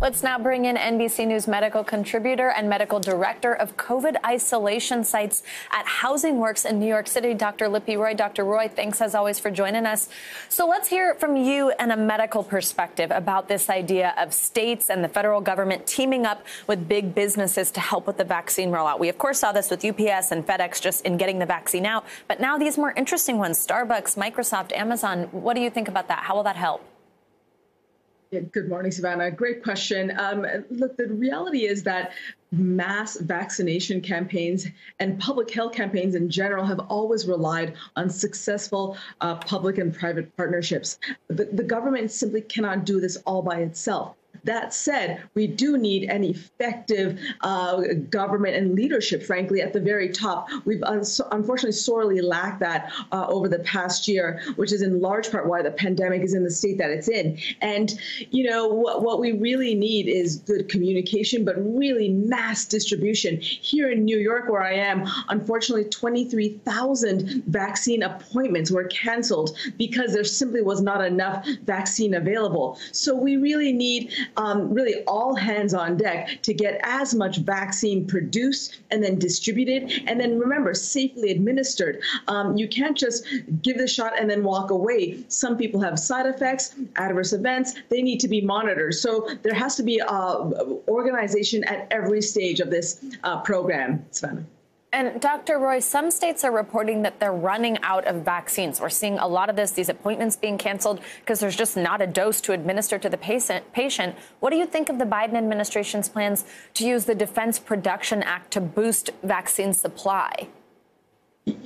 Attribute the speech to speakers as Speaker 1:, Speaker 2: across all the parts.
Speaker 1: Let's now bring in NBC News medical contributor and medical director of COVID isolation sites at Housing Works in New York City, Dr. Lipi Roy. Dr. Roy, thanks as always for joining us. So let's hear from you and a medical perspective about this idea of states and the federal government teaming up with big businesses to help with the vaccine rollout. We, of course, saw this with UPS and FedEx just in getting the vaccine out, but now these more interesting ones Starbucks, Microsoft, Amazon. What do you think about that? How will that help?
Speaker 2: Yeah, good morning, Savannah. Great question. Um, look, the reality is that mass vaccination campaigns and public health campaigns in general have always relied on successful uh, public and private partnerships. The, the government simply cannot do this all by itself. That said, we do need an effective uh, government and leadership, frankly, at the very top. We've un- unfortunately sorely lacked that uh, over the past year, which is in large part why the pandemic is in the state that it's in. And, you know, what, what we really need is good communication, but really mass distribution. Here in New York, where I am, unfortunately, 23,000 vaccine appointments were canceled because there simply was not enough vaccine available. So we really need um, really all hands on deck to get as much vaccine produced and then distributed, and then remember, safely administered. Um, you can't just give the shot and then walk away. Some people have side effects, adverse events. They need to be monitored. So there has to be uh, organization at every stage of this uh, program, Sven.
Speaker 1: And Dr. Roy, some states are reporting that they're running out of vaccines. We're seeing a lot of this, these appointments being canceled because there's just not a dose to administer to the patient. What do you think of the Biden administration's plans to use the Defense Production Act to boost vaccine supply?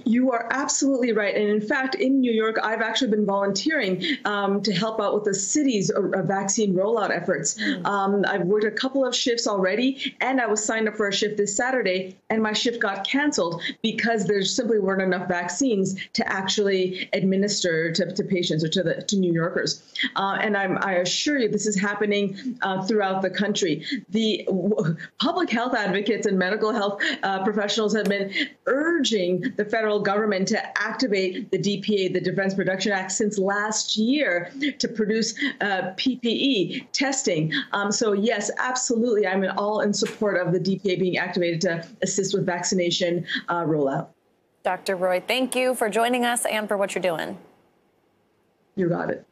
Speaker 2: You are absolutely right. And in fact, in New York, I've actually been volunteering um, to help out with the city's uh, uh vaccine rollout efforts. Mm. Um, I've worked a couple of shifts already, and I was signed up for a shift this Saturday, and my shift got canceled because there simply weren't enough vaccines to actually administer to, to patients or to the to New Yorkers. Uh, and I'm, i assure you, this is happening uh, throughout the country. The w- public health advocates and medical health uh, professionals have been urging the federal government to activate the DPA, the Defense Production Act, since last year to produce uh, PPE testing. Um, so, yes, absolutely, I'm all in support of the DPA being activated to assist with vaccination uh, rollout.
Speaker 1: Dr. Roy, thank you for joining us and for what you're doing.
Speaker 2: You got it.